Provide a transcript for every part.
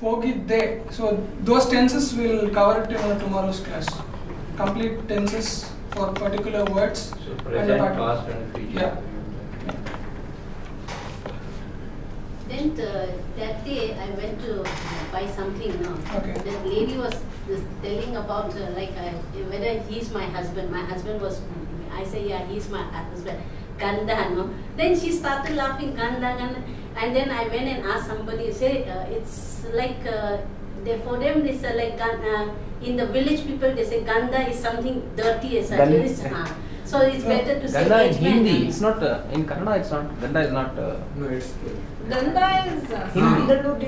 Hogide. So those tenses will cover it in tomorrow's class. Complete tenses for particular words. So present, and past, and future. Yeah. Then uh, that day I went to uh, buy something. No? Okay. That lady was telling about uh, like uh, whether he's my husband. My husband was. I say yeah, he's my husband. Ganda, no? Then she started laughing. Ganda, ganda. And then I went and asked somebody. Say uh, it's like uh, they for them they say like uh, in the village people they say Ganda is something dirty as such. Ganda. It's, uh, so it's better to say Ganda in Hindi. It's not uh, in Kannada. It's not. Ganda is not. Uh, No, it's. Ganda is uh, Hindi. sandalwood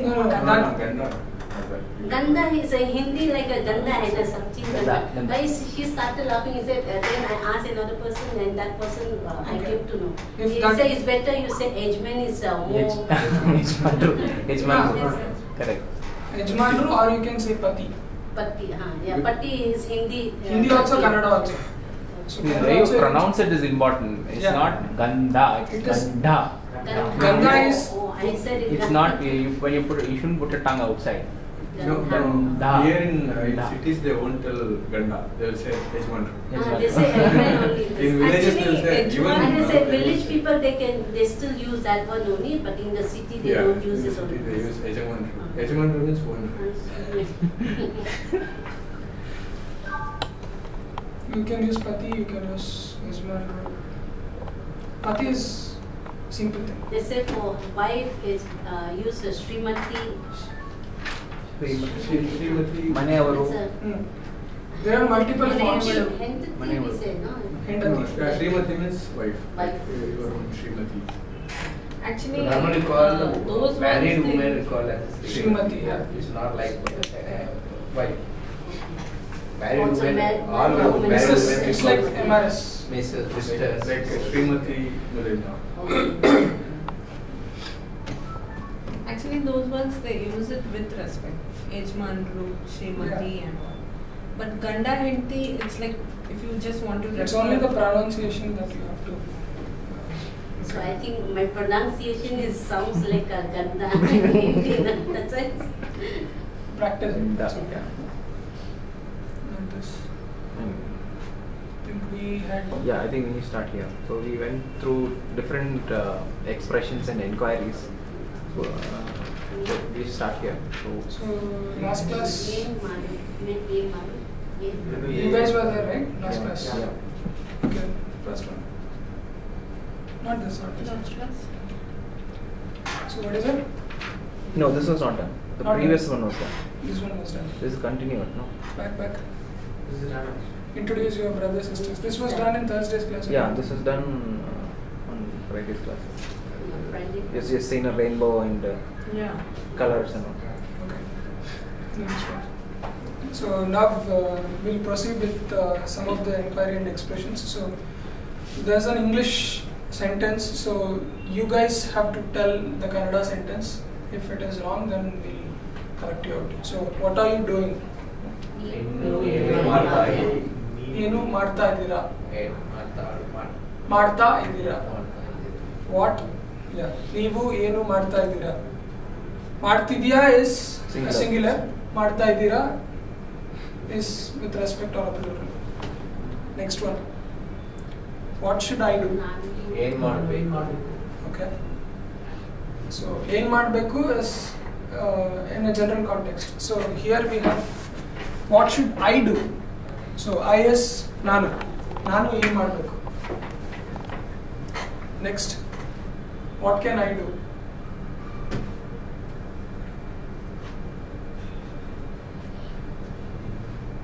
in No, no, Kannada. no, Ganda. Ganda is a Hindi like a Ganda and a something. Ganda, Ganda. Ganda. But she started laughing. He said, uh, then I asked another person, and that person uh, I Okay. came to know. If he that- said it's better. You say age man is uh, Age. more. Yajmanu. Yajmanu. Yes, Correct. Yajmanu or you can say Pati. Pati, huh? Yeah, Patti is Hindi. uh, Hindi also, Patti. Kannada also. So The way you pronounce it is important. It's Yeah. not Ganda. It's It is- Ganda. Ganda. Ganda is- Oh, I said it. It's not. You, when you put, you shouldn't put your tongue outside. No, Ganda. Ganda. here in, uh, in Ganda. cities they won't tell Ganda. They'll say Yajman. Ah, they say age only. In villages Actually, they'll say Yajman- And they say village people they can they still use that one only, but in the city they yeah, don't use in the this city only. they use Yajman. Yajman means one. You can use Pati, you can use Yajmanu. Pati is simple thing. They say for wife is uh, use a Srimati. Shri- Srimati. ಮನೆಯವರು It's a Hmm. There are multiple forms. Henti- Hentiti we ಮನೆಯವರು. say, no? No, Hendati. uh, Srimati means wife. Wife. Uh, Your own Srimati. Actually, Normally uh, called those married ones they- women is called as Srimati, yeah. It's not like uh, wife. Married Also women, mar- all married women, women. married This is, women it's is like called MRS. Mrs. Like, Sisters. like Srimati Melinda. Actually, those ones they use it with respect. Yajmanru, Srimati, Yeah. and all. But Ganda Henti, it's like if you just want to. It's only the pronunciation that you have to. So I think my pronunciation is sounds like a Ganda. That's why. it's- Practice. That's Ganda, So, yeah. like this. I think we had. Yeah, I think we start here. So we went through different uh, expressions and inquiries. So, uh, so we start here. So, So last class, Yen Madu. Yen- Yen Madu. Yen- you guys were there, right? Last yeah, class. yeah. Okay, first one. Not this, not this. Last class. So what is it? No, this was not done. The Not previous done. one was done. This one was done. This is continued, no? Back, back. This is not Introduce your brothers sisters. This was done in Thursday's class. Yeah, right? this was done uh, on Friday's classes Friday. Yes, just seen a rainbow and uh, Yeah. colors and all. Okay. Next one. So now uh, we'll proceed with uh, some of the inquiry and expressions. So there's an English sentence. So you guys have to tell the Kannada sentence. If it is wrong, then we'll correct you out. So what are you doing? ಏನು ಮಾಡ್ತಾ ಇದ್ದೀರಿ? ಏನು ಮಾಡ್ತಾ ಇದ್ದೀರಾ ಏನು ನೀವು ಏನು ಮಾಡ್ತಾ ಇದ್ದೀರಾ? ಮಾಡ್ತಿದ್ಯಾ ಇಸ್. ಸಿಂಗ್ಯುಲರ್ ಮಾಡ್ತಾ ಇದ್ದೀರಾ? Is with respect of next one what should I do ಏನ್ ಮಾಡ್ಬೇಕು? ಓಕೆ ಸೊ ಏನು ಮಾಡಬೇಕು is in a general context so here we have what should I do so I is ನಾನು. ನಾನು ಏನು ಮಾಡಬೇಕು? Next What can I do?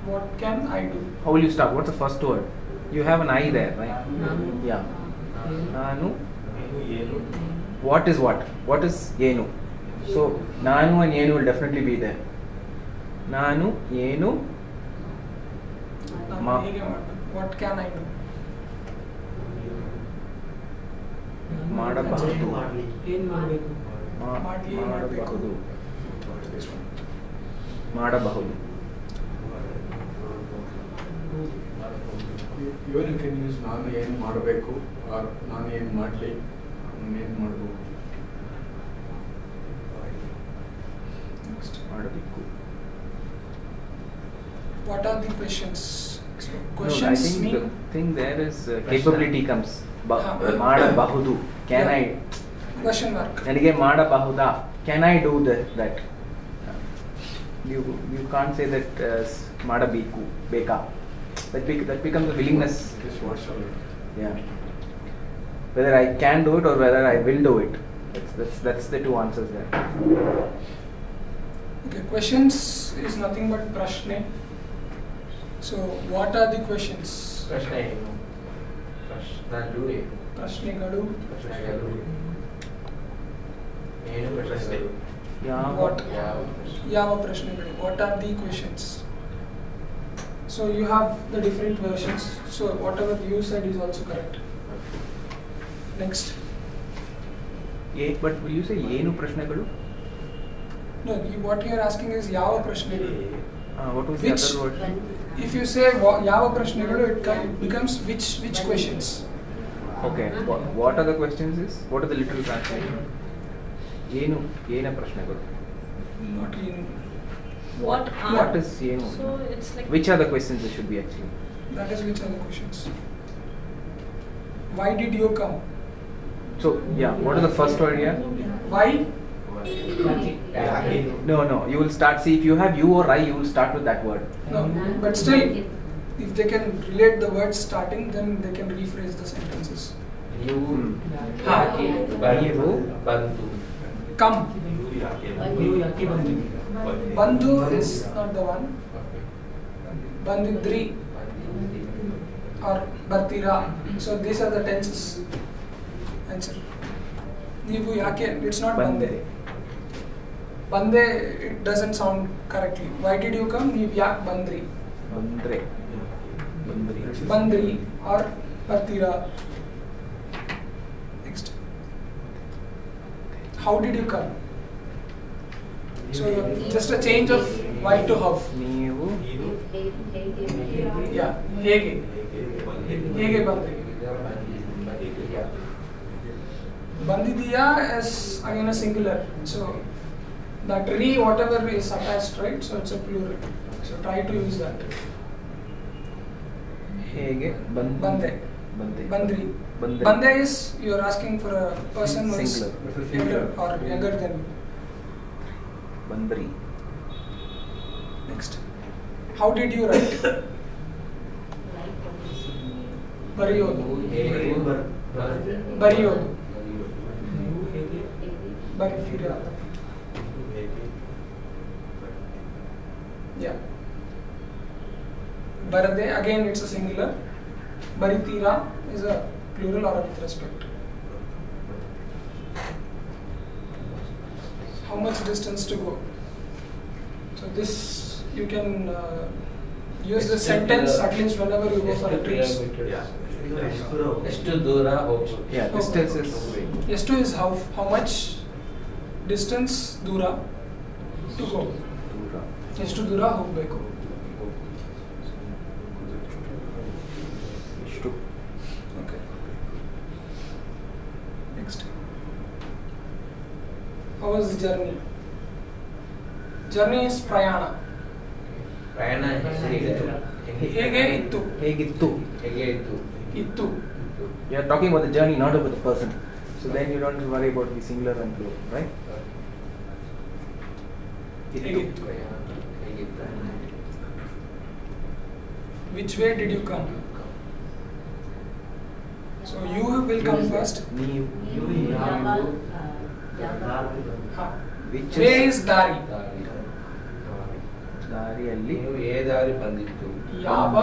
What can I do? How will you start? What's the first word? You have an I there, right? Nanu. Yeah. Nanu. What is what? What is Yenu? So Nanu and Yenu will definitely be there. Nanu, Yenu, Ma. What can I do? ಮಾಡಬಹುದು ಏನ್ ಮಾಡಬೇಕು ಮಾ- ಮಾಡ್ಲಿ, ಮಾಡ್ಬೇಕು. ಮಾಡಬಹುದು ಮಾಡಬಹುದು Even you can use ನಾನು ಏನು ಮಾಡಬೇಕು ಆರ್ ನಾನು ಏನು ಮಾಡಲಿ ನಾನು ಏನು ಮಾಡ್ಬೋದು ನೆಕ್ಸ್ಟ್ ಮಾಡಬೇಕು What are the questions? So No, I questions think mean the thing there is uh, capability comes. ಬ- ಹಾ. ಮಾಡಬಹುದು ಕ್ಯಾನ್ ಐ question mark. ನನಗೆ ಮಾಡಬಹುದಾ can I do that you you can't say that ಮಾಡಬೇಕು ಬೇಕಾ that ಬಿಕ್ that become the willingness It is what shall it? Yeah. Whether I can do it or whether I will do it. That's that's, that's the two answers there. Okay, questions is nothing but prashne. So what are the questions? ಪ್ರಶ್ನೆ ಏನು ಪ್ರಶ್ನಗಳು ಏನು Prashnegalu. ಪ್ರಶ್ನೆಗಳು ಏನು ಪ್ರಶ್ನೆಗಳು Yeah. What? ಯಾವ ಪ್ರಶ್ನೆ Yava prashnegalu. What are the questions? So you have the different versions. So whatever you said is also correct. Next. A, but will you say ಏನು ಪ್ರಶ್ನೆಗಳು? No, you, what you are asking is yava prashnegalu. Uh, what was Which- the other word? If you say wa- yava prashnegalu, it, ki- it becomes which which questions? Okay. What, what are the questions is? What are the literal translation? ಏನು ಏನ ಪ್ರಶ್ನೆಗಳು? Not in. What are? What is ಏನು? So it's like. Which are the questions it should be actually? That is which are the questions. Why did you come? So yeah, what is the first word here? Why? no, no. You will start. See, if you have you or I, you will start with that word. No, but still, if they can relate the words starting, then they can rephrase the sentences. You, hmm. come. Bandhu is not the one. Bandhidri or Bhartira. So these are the tenses. Answer. Nivu yake. It's not bandhu. Bande, it doesn't sound correctly. Why did you come? Neev yak bandri? Bandre. Bandri. Bandri or Partira. Next. How did you come? So just a change of why to have. Neevu. Yeah. Hege. Hege bandri. Bandidya is again a singular. So that re whatever is attached, right? So it's a plural. So try to use that. Hege, band bande. Bande. Bandri. Bande. Bande is you're asking for a person who is younger or younger than you. Bandri. Next. How did you write? Bariodu. Bariodu. Bariodu. Bariodu. Yeah. Barade again it's a singular. Baritira is a plural or with respect. How much distance to go? So this you can uh, use the sentence at least whenever you go for a trip. Yeah. Dura how? Yeah, distance is S2 is how how much distance dura to go. ದೂರ ಎಷ್ಟು ದೂರ ಹೋಗಬೇಕು ಎಷ್ಟು okay next how was journey journey is ಪ್ರಯಾಣ ಪ್ರಯಾಣ ಹೇಗಿದೆ ಹೇಗೆ ಇತ್ತು ಹೇಗಿತ್ತು ಹೇಗೆ ಇತ್ತು ಇತ್ತು You are talking about the journey, not about the person. So then you don't worry about the singular and plural, right? ಇತ್ತು ಹೇಗಿತ್ತು ಪ್ರಯಾಣ Which way did you come? So you will come first. Way is ದಾರಿ ದಾರಿಯಲ್ಲಿ ನೀವು ಏ ದಾರಿ ಬಂದಿತ್ತು. ಯಾವ?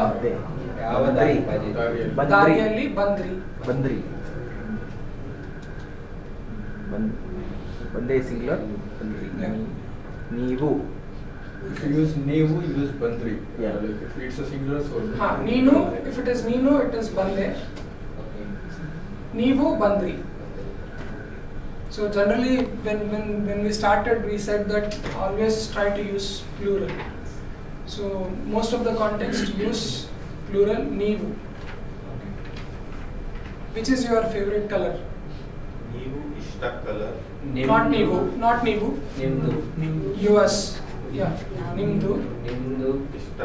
ಯಾವ ದಾರಿ ಬಂದಿತ್ತು? ದಾರಿಯಲ್ಲಿ ಬಂದ್ರಿ. ಬಂದ್ರಿ. ಬಂದೇ ಸಿಂಗ್ಲರ್ ಬಂದ್ರಿ. ನೀವು. if you use nevu, you use bandri. Yeah. Uh, like if it's a singular, so. Ha, if it is neenu, it is bande. Nevu, bandri. So generally, when, when, when we started, we said that always try to use plural. So most of the context use plural nevu. Which is your favorite color? Nevu is color. Not nevu, not nevu. Nevu. US. Yeah ನಿಮ್ದು ನಿಮ್ದು ಇಷ್ಟ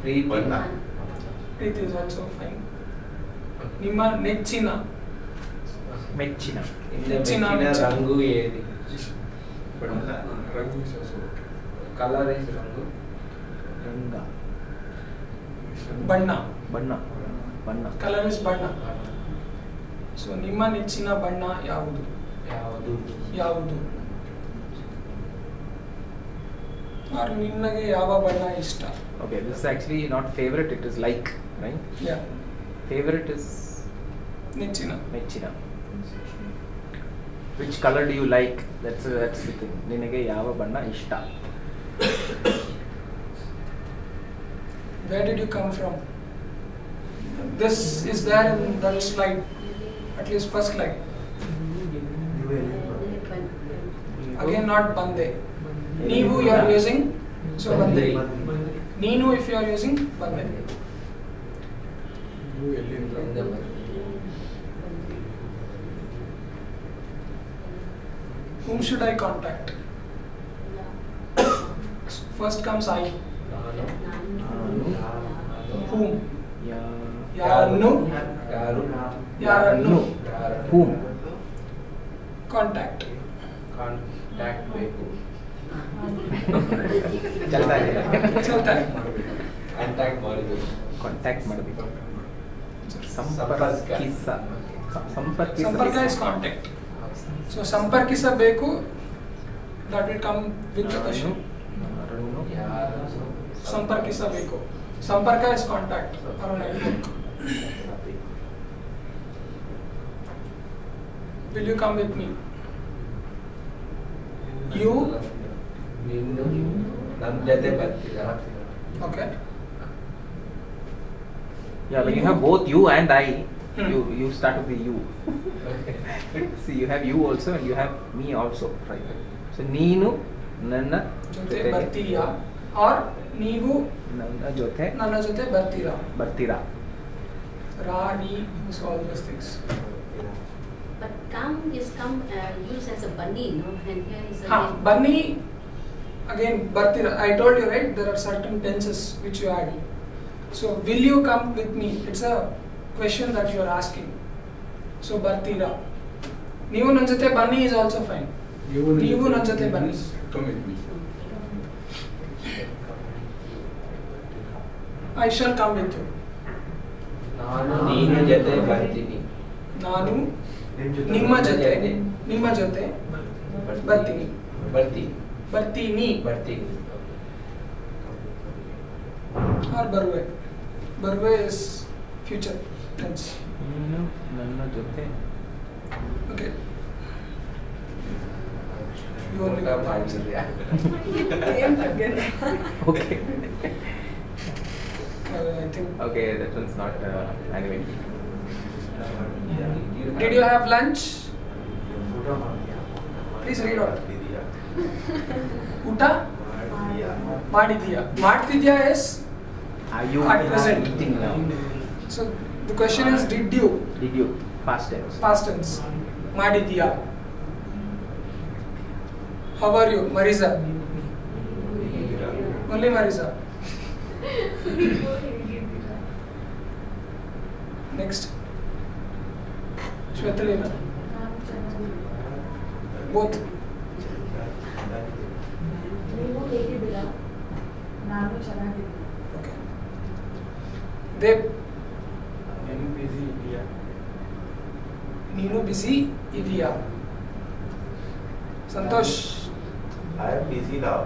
ಪ್ರೀತಿ ಪ್ರೀತಿ is also fine ನಿಮ್ಮ ನೆಚ್ಚಿನ మెచ్చిన మెచ్చిన రంగు ఏది రంగు కలర్ ఏది రంగు రంగ ಬಣ್ಣ ಬಣ್ಣ ಬಣ್ಣ ಕಲರ್ ಇಸ್ ಬಣ್ಣ ಸೊ ನಿಮ್ಮ ನೆಚ್ಚಿನ ಬಣ್ಣ ಯಾವುದು ಯಾವುದು ಯಾವುದು ಆರ್ ನಿನಗೆ ಯಾವ ಬಣ್ಣ ಇಷ್ಟ Okay, this is actually not favorite, it is like, right? Yeah Favorite is ನೆಚ್ಚಿನ ಮೆಚ್ಚಿನ which colour do you like that's that's the thing ನಿನಗೆ ಯಾವ ಬಣ್ಣ ಇಷ್ಟ Where did you come from? This is there in that slide, at least first slide. Again, not bande. Neevu you are using, so bande. Neenu if you are using bande. ನೀವು ಎಲ್ಲಿಂದ Whom should I contact? First comes I. Whom? ಯಾರನ್ನು ಯಾರು ಯಾರನ್ನು ಹೂಮ್ contact. ಚಲ್ತಾ ಇದೆ ಚಲ್ತಾ ಇದೆ. Contact ಮಾಡಬೇಕು contact ಮಾಡಬೇಕು ಸಂಪರ್ಕ. ಸಂಪರ್ಕಿಸ ಸಂಪರ್ಕಿಸ ಸಂಪರ್ಕ is contact. So ಸಂಪರ್ಕಿಸಬೇಕು that will come with the question. ಯಾರನ್ನು ಯಾರು ಸಂಪರ್ಕಿಸಬೇಕು ಸಂಪರ್ಕ is contact or a network. Will you come with me? You? we know you, none but Okay. Yeah, when you have both you and I, you you start with you. See, you have you also and you have me also, right? So neenu, nanna, jote bartiya, or neevu, nanna jote, nanna jote bartira, bartira. Ra, ni, is all those things. But kam is kam uh, used as a bunny, no? And here is a. Ha, bunny. again ಬರ್ತೀರಾ I told you right there are certain tenses which you add. So will you come with me? It's a question that you are asking. So ಬರ್ತೀರಾ ನೀವು ನನ್ನ ಜೊತೆ ಬನ್ನಿ is also fine. ನೀವು ನನ್ನ ಜೊತೆ ಬನ್ನಿ. Come with me. I shall come with you. ನಾನು ನೀನು ಜೊತೆ ಬರ್ತೀನಿ ನಾನು ನಿಮ್ಮ ಜೊತೆ ನಿಮ್ಮ ಜೊತೆ ಬರ್ತೀನಿ ಬರ್ತೀನಿ ಬರ್ತೀನಿ ಬರ್ತೀನಿ ಆರ್ ಬರುವೆ ಬರುವೆ ಇಸ್ ಫ್ಯೂಚರ್ ಟೆನ್ಸ್ ನೀನು ನನ್ನ ಜೊತೆ ಓಕೆ You only ಊಟ got the answer. ಮಾಡಿದ್ಯಾ okay Uh, I think. okay that one's not uh, anyway Did you have lunch? Please read out. उठा Madhidhya. Madhidhya is Are you at present. Now? So the question is did you? Did you? Past tense. Past tense. Madhidhya. How are you? Marisa. Only Marisa. Next. Shwetalina. Both. ನಾನು ಚೆನ್ನಾಗಿದ್ದೀನಿ okay Dev ನೀನು busy ಇದೆಯಾ ನೀನು ಬಿಸಿ ಇದೆಯಾ Santosh I am busy now.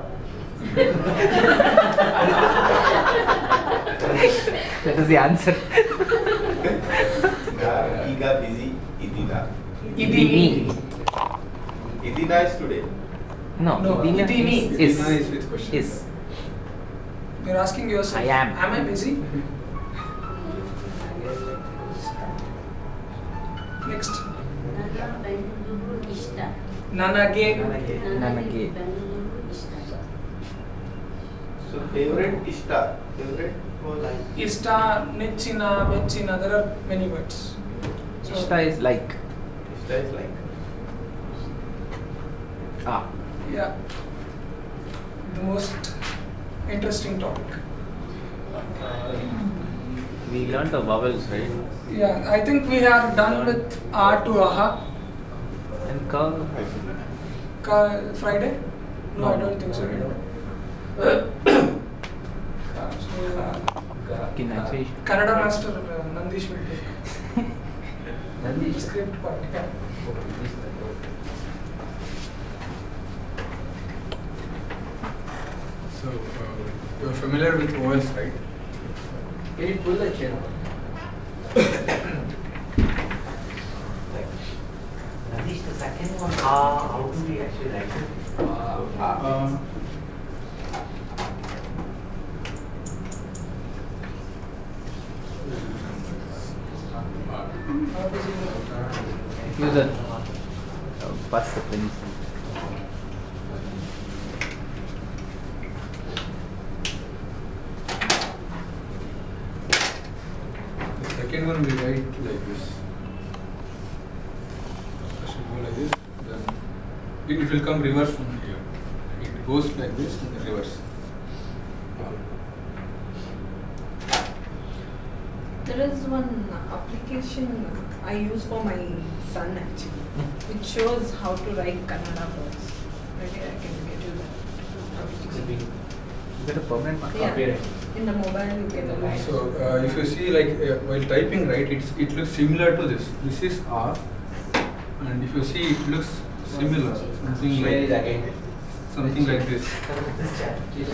that is the answer Yeah, ಈಗ busy ಇದೀಗ ಇದೀನಿ ಇದೀನ is today. no, No, idina idini. is Idina is with question. is You're asking yourself, I am. Am I busy? Next. Nanage. Nanage. So favorite ishta. Favorite like. Ishta, nechina, mechina. There are many words. So ishta is like. Ishta is like. Ah. Yeah. The most interesting topic. We learned the vowels, right? Yeah, I think we are done with R to AHA. And ka. Ka- Friday? No, I don't think so. so, Can Kannada master uh, Nandish will take Nandish. script part. Yeah. So, uh, you're familiar with vowels, right? Can you pull the chair? Nandish, the second one, uh, how do we actually write it? Uh, uh, Uh, How does it work? Use a uh, pass the pencil. The second one we write like this. First we go like this, then it, it will come reverse from here. It goes like this and then reverse. There is one application I use for my son actually, which shows how to write Kannada words. Maybe I can get you that application. That a permanent mark? Yeah. Copyright. In the mobile you get a So uh, if you see like uh, while typing right, it's, it looks similar to this. This is R, and if you see it looks similar, something like something like this. This.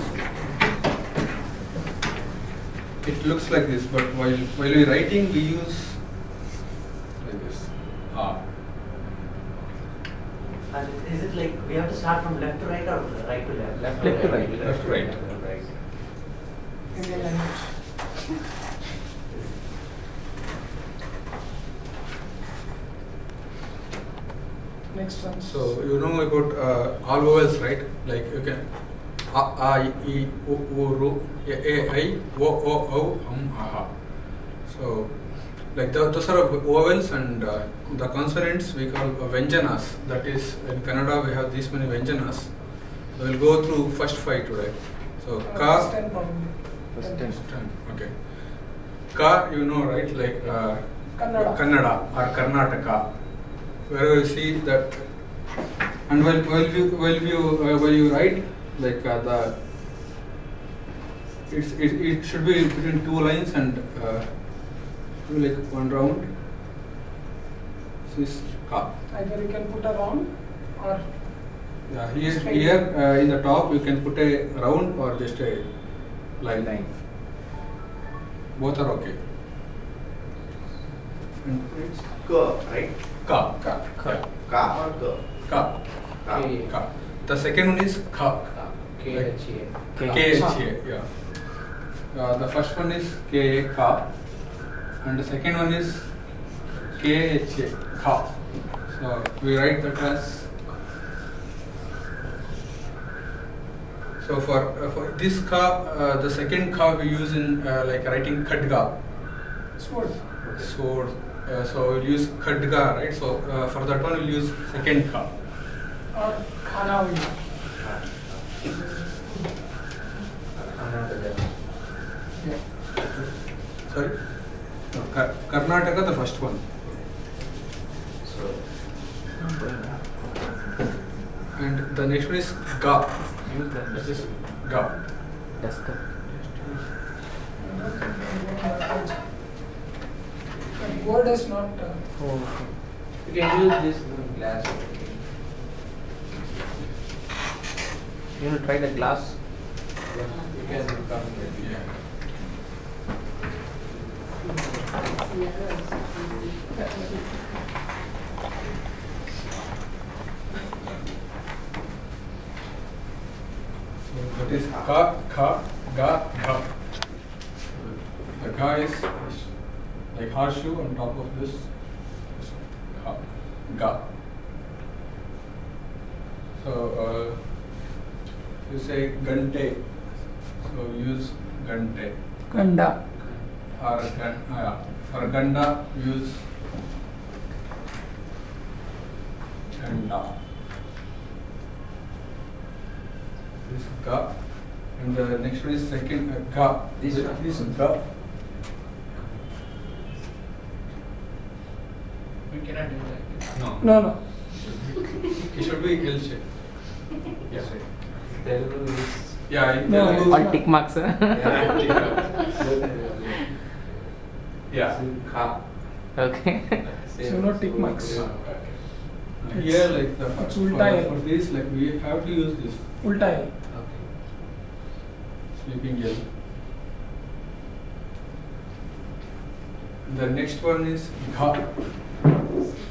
It looks like this, but while while we writing we use like this R. And is it like we have to start from left to right or right to left? Left Left to right. Left to right. Left to right. Indian language. Next one. So you know about uh, all vowels, right? Like you can a, a, i, i, u, u, ru, i, o, o, o, hum, aha. So like the, those are vowels and uh, the consonants we call uh, vyanjanas. That is in Kannada we have these many vyanjanas. So we'll go through first five today. So Uh, ka, first ten. First ten. Ten, Okay. Ka, you know, right? Like uh, Kannada. Kannada or Karnataka. Wherever you see that, and while while you while you uh, while you write like uh, the, it's it, it should be between two lines and uh, like one round. This is Ka. Either you can put a round or Yeah, here Straight. here uh, in the top you can put a round or just a line. Line. Both are okay. And It's K, right? Ka. ka. Ka. Ka or K? Ka. Ka. Ka. The second one is Kha. K H A. K. K H A. Yeah. Uh, the first one is K A Ka, and the second one is K H A Kha. So we write that as. So for uh, for this Ka, uh, the second Ka we use in uh, like writing Khadga. Sword. Sword. Uh, so we'll use Khadga, right? So uh, for that one we'll use second Ka. Or khana will do. Yeah. Sorry. No, Kar- Karnataka the first one. So, And the next one is Ga. Use This is Ga. duster. But word is not. Uh, Oh, okay. you can use this glass. You want to try the glass? Yeah, you can come with Yeah. So that is Ka, Kha, Ga, Gha. The Ga is like horseshoe on top of this. is Kha, Ga. So uh, you say Gante. So use Gante. Ganda. or gan, uh, for ganda use ganda. this ga, and the next one is second uh, ga. This Th- one? This ga. We cannot do that. No. No, no. It should be L shape. Yeah. Telugu is Yeah. in No, Telugu- it's All tick marks. huh? Yeah. Ka. okay. So no tick marks. Yeah. Here, like the for, It's for, ulta L. for this, like we have to use this Ulta L. Okay. sleeping L. The next one is Gha.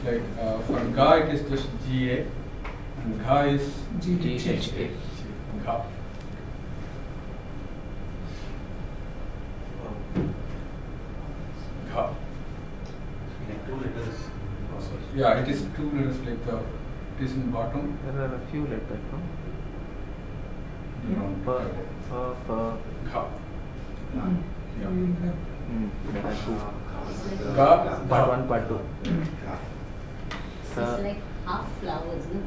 Like uh, for Ga, it is just G A, and Gha is G G H H A. Gha. Gha. Like two letters. Also. Yeah, it is two letters like the it is in bottom. There are a few letters, no? You know, P, F, F. Gha. Mm. Yeah. We have- Hmm. There are two. Ga. Part one, part two. It's like half flowers, no?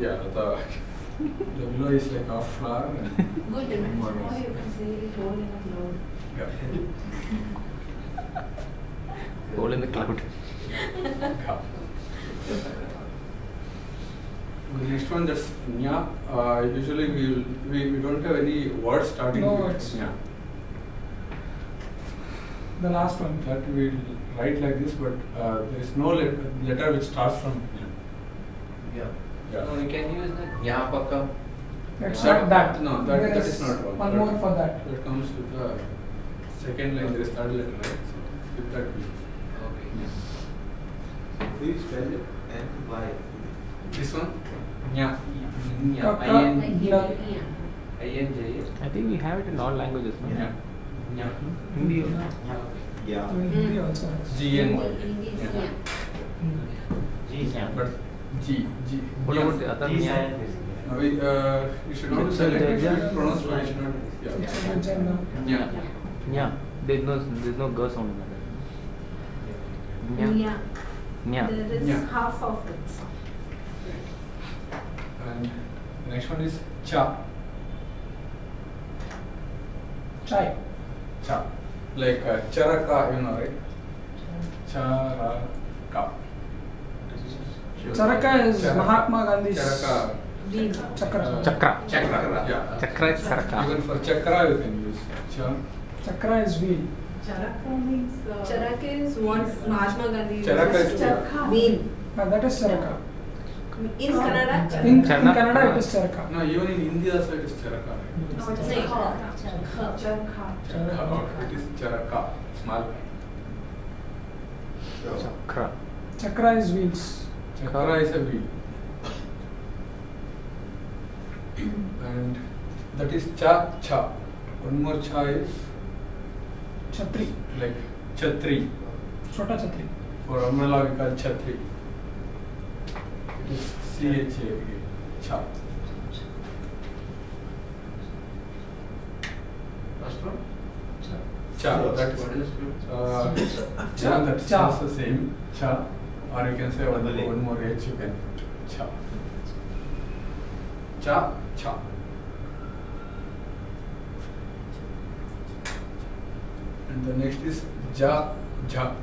Yeah, the the below is like half flower and Good, one more Or is- you can say rolling a cloud. Yeah. hole in the cloud. The next one that's nya. Uh, usually we, we we don't have any words starting No with words. nya. The last one. That we write like this, but uh, there is no let, letter which starts from nya. Yeah. Yeah. No, we can use the Nyapaka. It's Uh, not that. no, that- There that is is not one. One more for that. That comes with the second line. There is third letter, right? So with that we. Okay. Please spell it and why. This one, nya. Nya. Kaka. I N Yeah. yeah. I N J A. I think we have it in all languages, no? Nya. Nya. Hindi. Yeah. Even Hindi also has. G N. Hindi is Yeah. yeah. G sound. But G G. What nya. about the other G nya? silent we, uh, you should not It's say a like it J. should be pronounced, but you should not. It's Yeah. a good gender. Nya. Nya. There's no, there's no g sound in that. Nya. Yeah. Nya. There is Yeah. half of it. And the next one is cha. Chai. Cha. Like uh, charaka, you know, right? Charaka. Charaka is Charaka. Mahatma Gandhi's Charaka. Wheel. Chakra. Uh, Chakra. Chakra. Yeah. Chakra is saraka. Even for chakra you can use cha. Chakra is wheel. Charaka means. Uh, Charaka is what Mahatma Gandhi Charaka uses is to Charaka. wheel. Uh, that is Charaka. In Kannada, In, in Charaka. Kannada it is Charaka. No, even in India also it is charaka. No, it's Say Charaka. Charaka. Charaka. Charaka. It is charaka. Small. Chakra. Chakra is wheels. Chakra is a wheel. and that is cha cha. One more cha is Chhatri. like chhatri. Chota Chhatri. For umbrella we call chhatri. Cha. First one? Cha. That What is uh, Cha. That's Cha. also same cha. Or you can say one, one more H you can put cha. Cha cha. And the next is ja ja.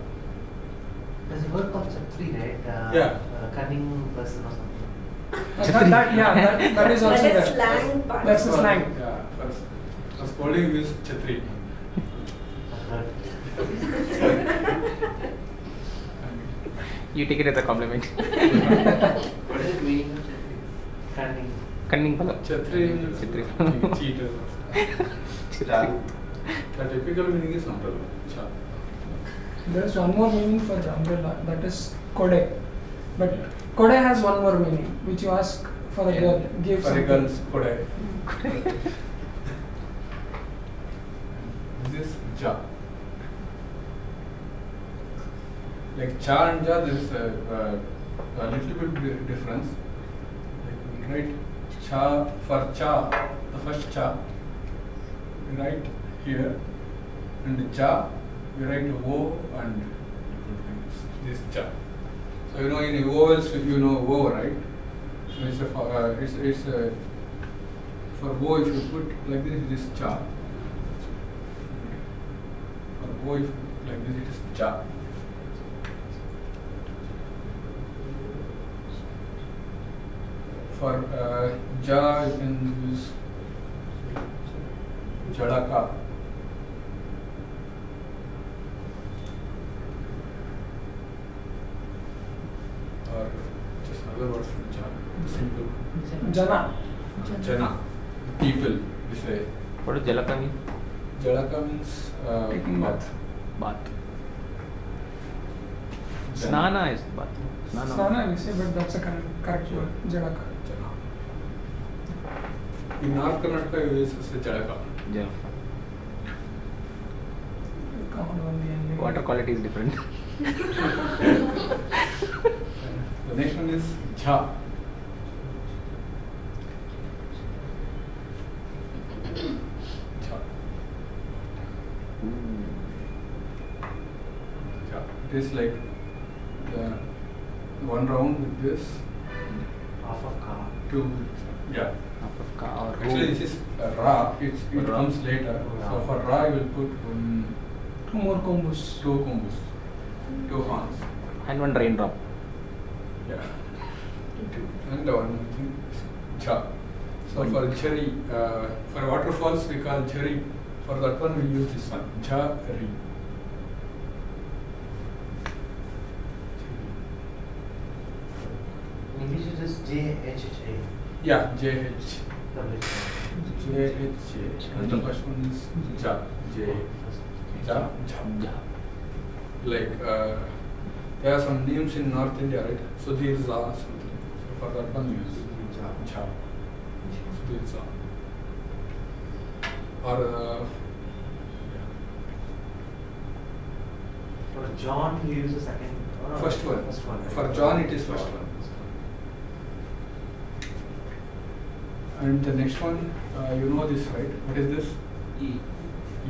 There's a word called Chatri, right? Uh, Yeah. Uh, cunning person or something. Uh, that, that, yeah, that, that is also That is there. slang part. That's the slang. Yeah. For, for scolding we use chhatri. I've heard. You take it as a compliment. What is the meaning of Chatri? Cunning. Cunning fellow. Chhatri means Chhatri. like cheater. Chhatri. The typical meaning is umbrella. Cha. There is one more meaning for the umbrella, that is kode. But kode has one more meaning, which you ask for a Yeah. girl, give For a something. girl's kodai. this is ja. Like cha and ja, there is a, a, a little bit difference. Like we write cha for cha, the first cha, we write here, and the we write o and this cha. So you know in vowels you know o right. So it's a uh, it's it's a for O, if you put like this, it is cha. For O, if like this, it is cha. For uh, ja, you can use jadaka. Another word for ja, simple. Jana. Jana, people, we say. What does Jalaka mean? Jalaka means uh, Taking bath. Bath. Snana is bath. Snana. Snana we say, but that's a correct, correct word. Jadaka. Jana. In North Karnataka, you use say Jalaka. Jal. Common only in Water quality is different. The next one is Jha. Jha. Jha. It is like the one round with this Half of car. two, yeah. Half of ka or Actually, this is uh, Ra, it's, it Ra. comes later. So for Ra, you will put um, Two more combos. two kumbus, two horns. and one raindrop. The one Cha. So for cherry, uh, for waterfalls we call cherry. For that one we use this one, Jari. English is J H H A. Yeah, JH. Double H. JH. And the first one is Ja. J. Ja. Ja. Like uh, there are some names in North India, right? So these are something. So for that one we use Ja. Ja. So these are. Or uh, For John, he use the second. oh, no, First one. First one. right? For John, it is first one. And the next one, uh, you know this, right? What is this? E.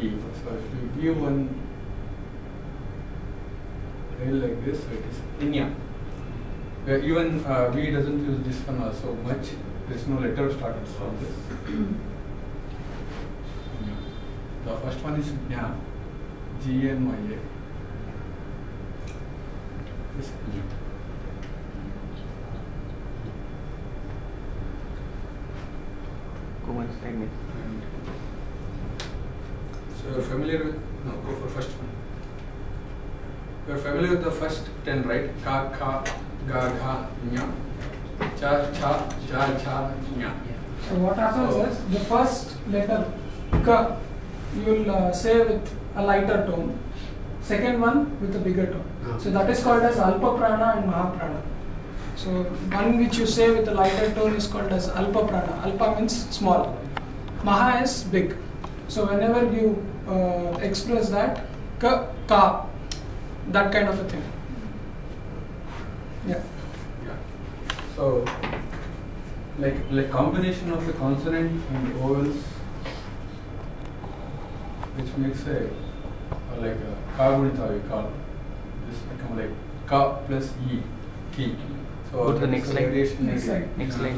E. So if you give one rail like this, so it is Inya. Where even uh, V doesn't use this one so much. There is no letter started from this. The first one is Nya. G N Y A. This Go one slide me. So you're familiar with, no, go for first one. You're familiar with the first 10, right? Ka, ka, ga, gha, nya. Cha, cha, ja, cha, nya. So what happens So- is the first letter ka you will uh, say with a lighter tone. Second one with a bigger tone. So that is called as alpa prana and mahaprana. So one which you say with a lighter tone is called as alpa prana. Alpa means small. Maha is big. So whenever you uh, express that ka ka that kind of a thing. Yeah. Yeah. So, like like combination of the consonant and the vowels, which makes a uh, like a kagunita we call this become like ka plus e ki. So Go to the next is a slide. Next in- slide. Next slide.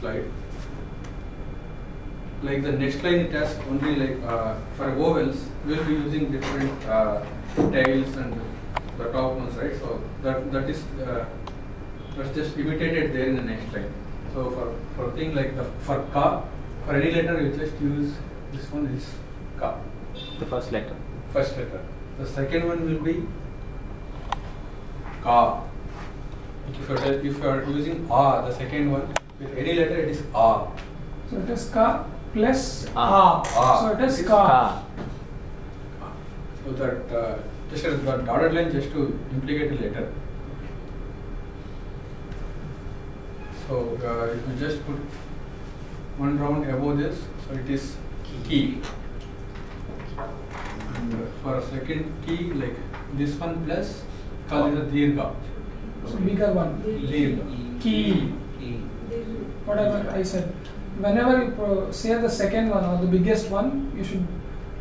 slide. Like the next line, it has only like uh, for vowels, we will be using different uh, tails and the top ones, right? So that that is uh, that's just imitated there in the next line. So for for thing like the for ka, for any letter you just use this one is ka, The first letter. first letter. The second one will be ka. If you are if you are using a, the second one with any letter it is a. So it is ka plus a. Ah. So it is It is ka. Ka. So that uh, just a the dotted line just to implicate a letter. So uh, if you just put one round above this, so it is key. And uh, for a second key, like this one plus call it a dirgha. So bigger one. Dirgha. Ki. Whatever I said. Whenever you pro- say the second one or the biggest one, you should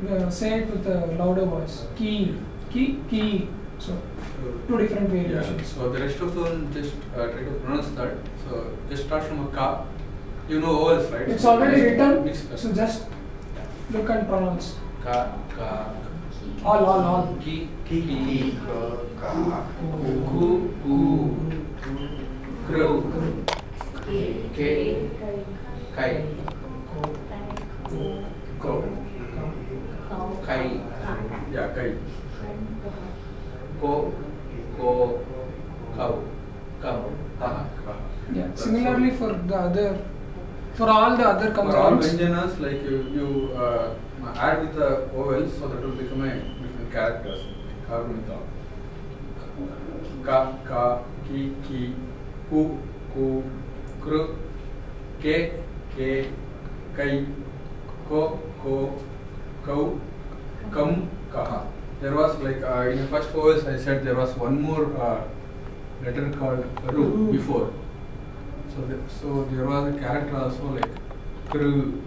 uh, say it with a louder voice. Ki. Ki. Ki. So So, two different variations. yeah, so the rest of the one just uh, try to pronounce that. So just start from a ka. you know vowels, right? It's already written, Mix that. so just look and pronounce. Ka, ka, All, all, all. ki, ki, ki, Ka, ku, ku, ku. kru, ke, kai, ko, kai, yeah, kai, ko, ko, kau, kau, ka, ka. Yeah. Similarly for the other, for all the other compounds For all compounds. Like you, you uh, add with the vowels, so that will become a different characters. Like Karunita. Ka, ka, ki, ki, ku, ku, kru, ke, ke, kai, ko, ko, kau, kam, ka. There was like uh, in the first vowels I said there was one more uh, letter called ru Ru. before. So, the, so there was a character also like kru.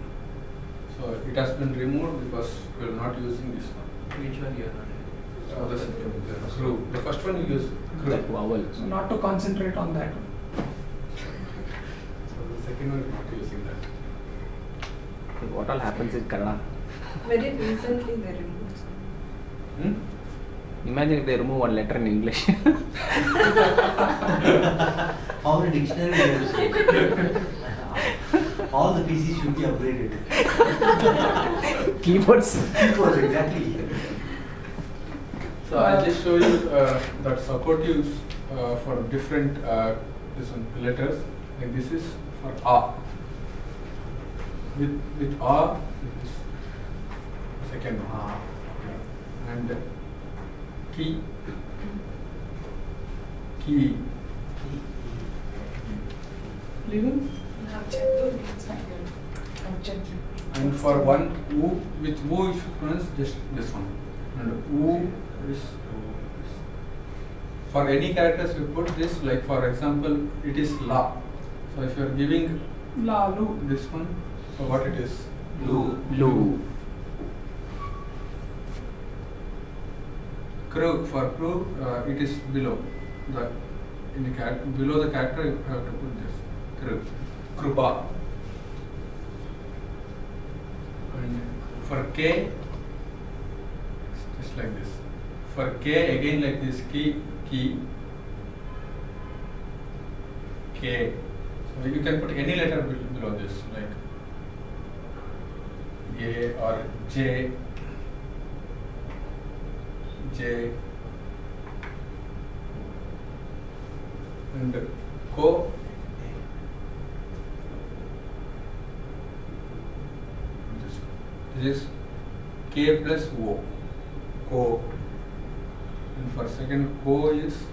So it has been removed because we are not using this one. Which one you are not? Uh, the kru. The first one you use kru. That vowel. So not to concentrate on that. So the second one is not using that. What all happens in Kannada? Very recently they removed. Hmm? Imagine if they remove one letter in English. How many dictionary you? All the PCs should be upgraded. Keyboards. Keyboards, exactly. So I'll just show you uh, that supportives uh, for different uh, this letters. Like this is for A. With with A, this is second one. Yeah. And key, key, Leaving? and for one U with U if you pronounce just this one. And U is for any characters we put this like for example it is la. So if you are giving La, lu. this one, so what it is? Lu. Lu. Kru for kru, uh, it is below the in the character below the character you have to put this kru, krupa. And for k, just like this. For k again like this ki ki k. So you can put any letter below this like a or j J and Co. This, is K plus O. Co. And for second Co is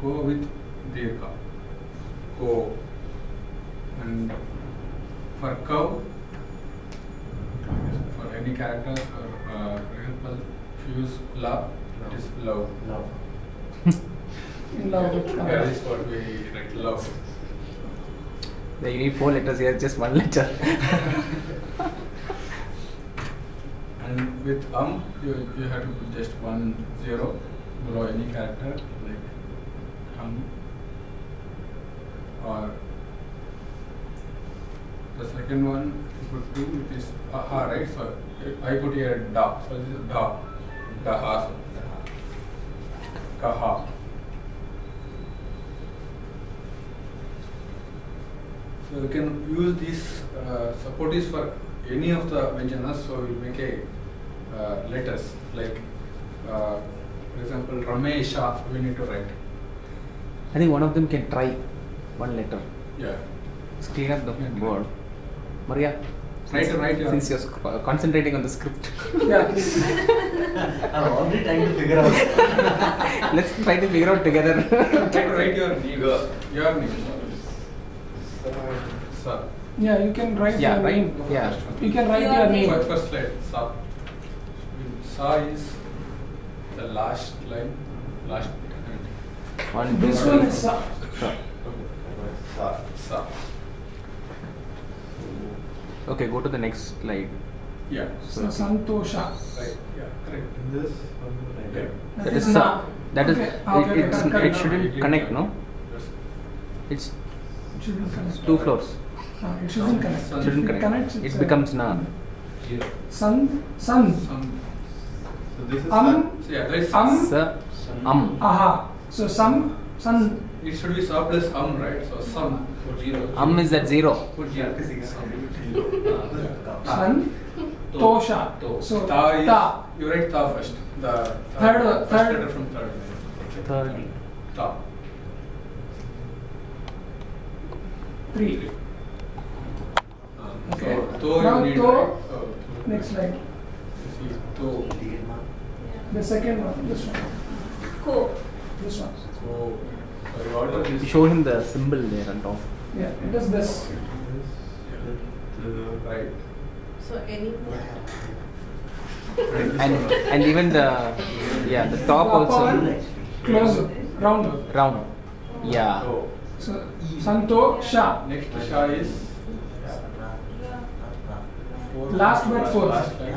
Co with Dirgha. Co. And for cow, for any character or uh, example, if you use la, it is love. Love. In love with Yeah, Kannada. what we write love. Yeah, you need four letters here, just one letter. And with um, you, you have to put just one zero below any character like um or the second one you put two it is aha right so I put here da so this is da daha kaha so you can use these uh, for any of the Vyanjanas so we'll make a uh, letters like uh, for example Ramesha we need to write I think one of them can try one letter. yeah Just clean up the Yeah. board. Maria, Try to write your- since you're uh, concentrating on the script, Yeah, please. I'm already trying to figure out. let's try to figure out together. try to write your name your name Sa. Yeah, you can write Yeah, your right, name. yeah. You can write Your your name. name. First, first slide, sa. Sa is the last line, last. One, This one is sa. Sure. Sa. Sa. Okay, go to the next slide. Yeah. So Santosha. Right. Yeah. Correct. This one like Yeah. that. That That is is na. sa. That is Okay, it, okay, it shouldn't connect, no? Yes. It's It shouldn't connect. Two floors. Uh, it shouldn't connect. Sun. Shouldn't If connect. connects, It becomes na. Zero. Sun, sun, Some, So this is um, so yeah, there is um, Sa. Um. aha. So some, sun, It should be sa plus um, right? So sum for zero. Um is at zero. Put zero. sun, To. tosha. To. So ta is, ta. you write ta first. The Third one- first third- letter from third. Third. Ta. three. Okay. So, to Now you need to- right? Oh, to. Next slide. This is to. The second one, this one, Co. this one. So, sorry, order You show him the symbol there on top. Yeah, it is this. Right. So any And and even the yeah the top also one, Close, round. round. Yeah. So, So santosha. next sha is. Last but fourth. Last line.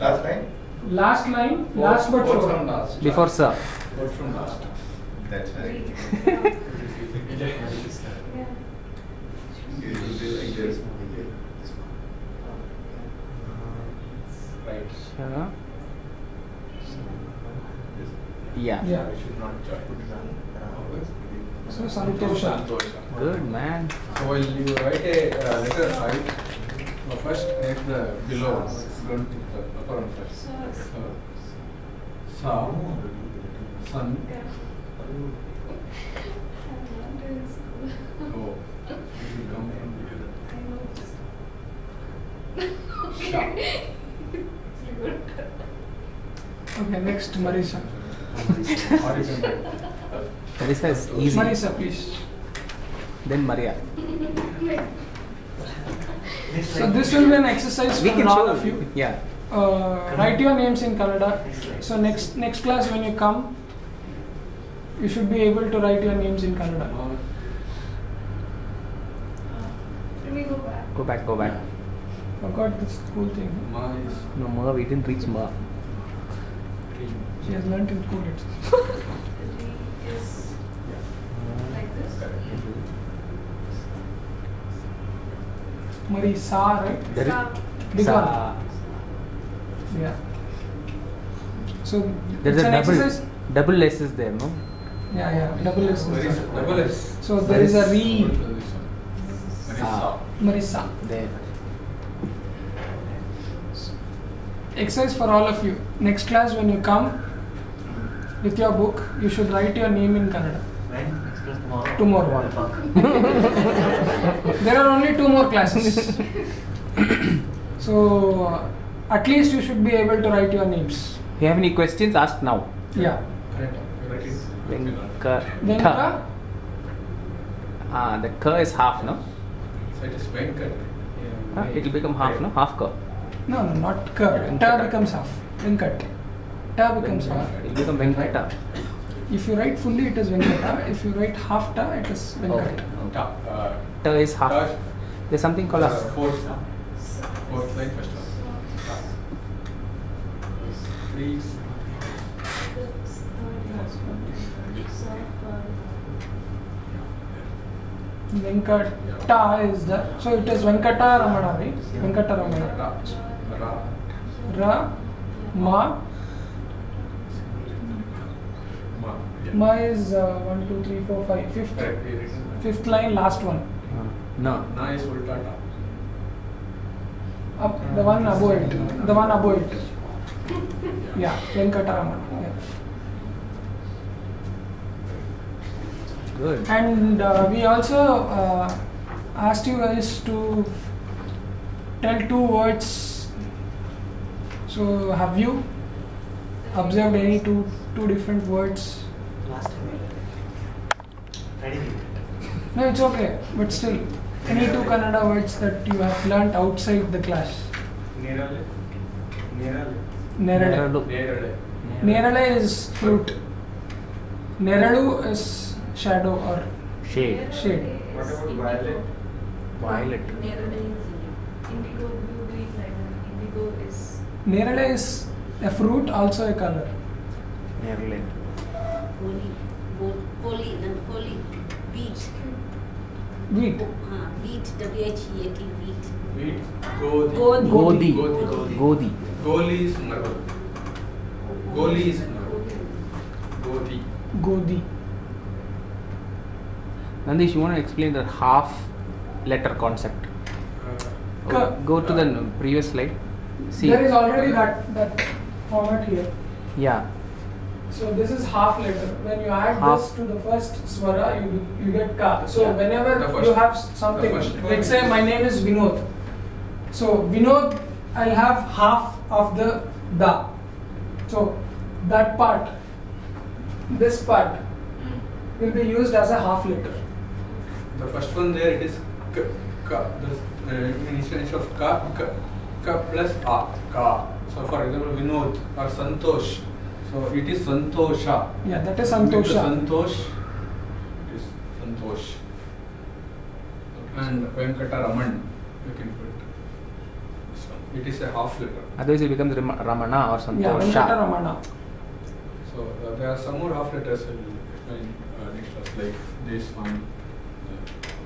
Last line? Last line, last but Fourth four. from last. Before sir. Fourth from last. That's right. You do it like this. Right. Sha. Yeah. Yeah. I should not join. So santosha. Santosha. Good man. So while you write a uh, letter right, uh, first write the below. Don't put the upper one first. So, sa, sun, oh, it will come from here. Sha. Okay, next Marisa. Or you can write, Marisa is easy. Marisa, please. Then Maria. So this will be an exercise We for can all show of you. Yeah. Uh, write your names in Kannada. So next next class when you come, you should be able to write your names in Kannada. ma, Let me go back. Go back. Go back. Forgot this cool thing. ma is No Ma. We didn't reach Ma. She has learnt in school. It's is like this. Marisa, right? There Big Sa- Yeah. So There's it's a double double S is there, no? Yeah, yeah. Double S. Where is double S? So there is a re. This one. Ah. There. Exercise for all of you. Next class when you come with your book, you should write your name in Kannada. When? Express tomorrow. Tomorrow. There are only two more classes. so uh, at least you should be able to write your names. If you have any questions, ask now. Yeah. Correct. You write it. Venka. Venka. Ah, the K is half, no? So it is Venkat. Ah, it will become half, no? Half K. No, no, not K. Ta becomes half. Venkat. Ta becomes half. It will become Venkata. If you write fully, it is Venkata. If you write half ta, it is Venkat. Okay. Ta, uh, T is half. ta- There's something called uh, a fourth, fourth line first one. Ta. Venkata is the so it is Venkata Ramana, right? Venkata Ramana. Ra. Ma, Ma. Is uh, one, two, three, four, five. Fifth, fifth line, last one. no. Na is ulta ta. Up, the one above it. The one above it. Yeah, Venkata Ramana. Yeah. Good. And uh, we also uh, asked you guys to tell two words. So have you observed any two two different words? Last time. Friday. No, it's okay, but still, any two Kannada words that you have learnt outside the class. Nerale. Nerale. Nerale. Neralu. Nerade. Nerale is fruit. Neralu is shadow or Shade. shade. What about violet? Violet. Indigo, blue, green, like that. Indigo is Nerale is a fruit, also a color. Nerle. Holy, bo- holy, then holy, beach. Wheat. Uh, wheat, W-H-E-A-T, wheat. Wheat. Godi. Godi. Godi. Godi. Godi. Goli is marble. Goli is marble. Godi. Godi. Nandish, you want to explain the half letter concept? Uh, Ka- Go to the previous slide. See. There is already that that format here. Yeah. So this is half letter. When you add Half. this to the first swara, you you get ka. So Yeah. whenever first- you have something, let's say my name is Vinod. So Vinod, I'll have half of the da. So that part, this part, will be used as a half letter. The first one there it is k, ka. The uh, instead of ka, ka, ka plus a, ka. So for example, Vinod or Santosh. So it is Santosha. Yeah, that is With Santosha. Santosh. It is Santosh. And Venkataraman, you can put this one. It is a half letter. Otherwise, it becomes Ram- Ramana or Yeah, Santosha. Venkataramana. So uh, there are some more half letters I will explain uh, next class, like this one.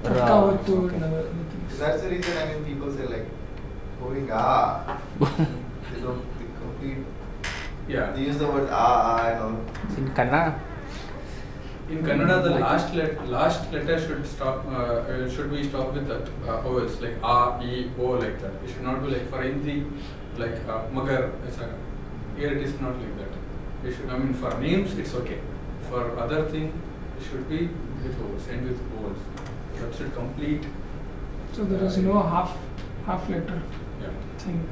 Kavattu okay. and other things. So that's the reason I mean people say like going ah. they don't they complete Yeah. they use the word ah ah and all. In Kannada, In Kannada, the last let last letter should stop uh, uh, should be stopped with that uh, vowels like a, e, o like that. It should not be like for Hindi like uh, magar. etc. Here it is not like that. It should, I mean for names it's okay. For other thing it should be with vowels, end with vowels. That should complete. So there is no half half letter Yeah. thing.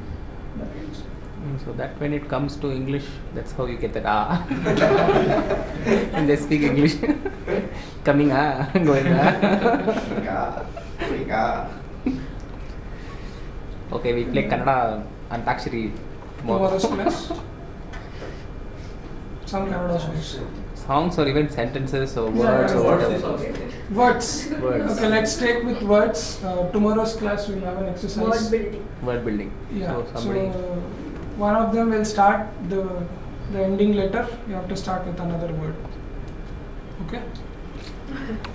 Mm, so that when it comes to English, that's how you get that ah. and they speak English. Coming ah, going ah. Going ah, going ah. okay, we play Kannada Antakshari tomorrow. Tomorrow's class. Some Kannada songs. Songs or even sentences or words yeah, or Words whatever. Words. Words. Okay, let's take with words. Uh, tomorrow's class we'll have an exercise. Word building. Word building. Yeah. So So, somebody. one of them will start the the ending letter. You have to start with another word. Okay.